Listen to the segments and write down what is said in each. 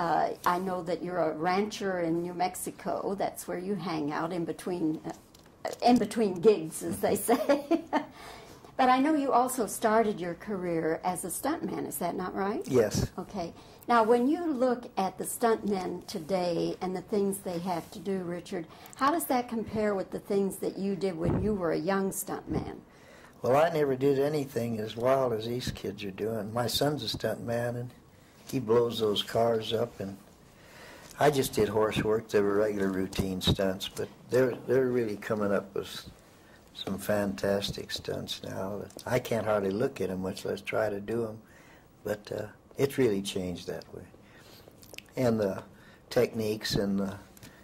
Uh, I know that you're a rancher in New Mexico. That's where you hang out in between, uh, in between gigs, as they say. but I know you also started your career as a stuntman. Is that not right? Yes. Okay. Now, when you look at the stuntmen today and the things they have to do, Richard, how does that compare with the things that you did when you were a young stuntman? Well, I never did anything as wild as these kids are doing. My son's a stuntman, and he blows those cars up. And I just did horse work. They were regular routine stunts, but they're they're really coming up with some fantastic stunts now. I can't hardly look at them, much less try to do them. But uh, it's really changed that way. And the techniques and the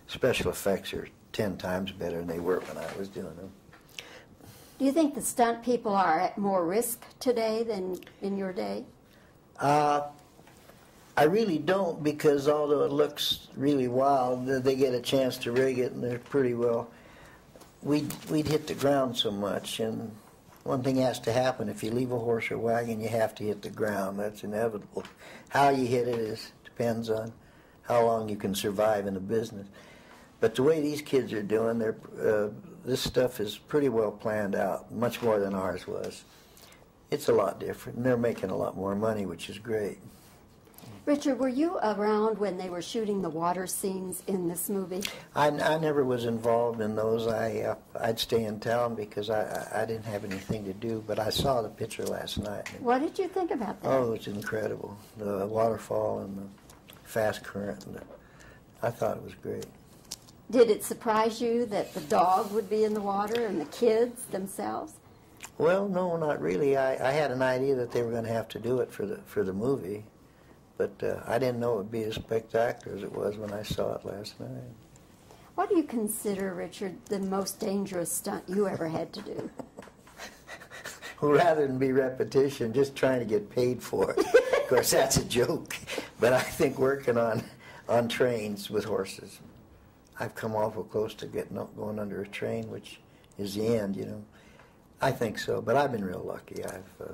special effects are ten times better than they were when I was doing them. Do you think the stunt people are at more risk today than in your day? Uh, I really don't because although it looks really wild, they get a chance to rig it and they're pretty well. We'd, we'd hit the ground so much, and one thing has to happen. If you leave a horse or wagon, you have to hit the ground. That's inevitable. How you hit it is depends on how long you can survive in the business. But the way these kids are doing, they're, uh, this stuff is pretty well planned out, much more than ours was. It's a lot different, and they're making a lot more money, which is great. Richard, were you around when they were shooting the water scenes in this movie? I, I never was involved in those. I uh, I'd stay in town because I, I didn't have anything to do. But I saw the picture last night. What did you think about that? Oh, it's incredible. The waterfall and the fast current. And the, I thought it was great. Did it surprise you that the dog would be in the water and the kids themselves? Well, no, not really. I, I had an idea that they were going to have to do it for the for the movie, but uh, I didn't know it would be as spectacular as it was when I saw it last night. What do you consider, Richard, the most dangerous stunt you ever had to do? well, rather than be repetition, just trying to get paid for it. of course, that's a joke, but I think working on on trains with horses I've come awful close to getting going under a train, which is the end, you know. I think so, but I've been real lucky. I've uh,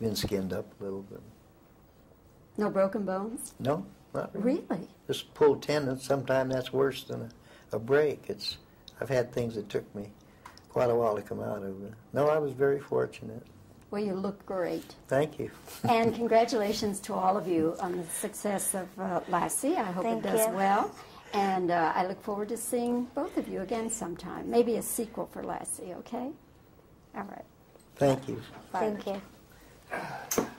been skinned up a little bit. No broken bones? No, not really. Really? Just pulled tendon. Sometimes that's worse than a, a break. It's I've had things that took me quite a while to come out of it. No, I was very fortunate. Well, you look great. Thank you. and congratulations to all of you on the success of uh, Lassie. I hope Thank it does you. well. And uh, I look forward to seeing both of you again sometime. Maybe a sequel for Lassie, okay? All right. Thank you. Bye. Thank you.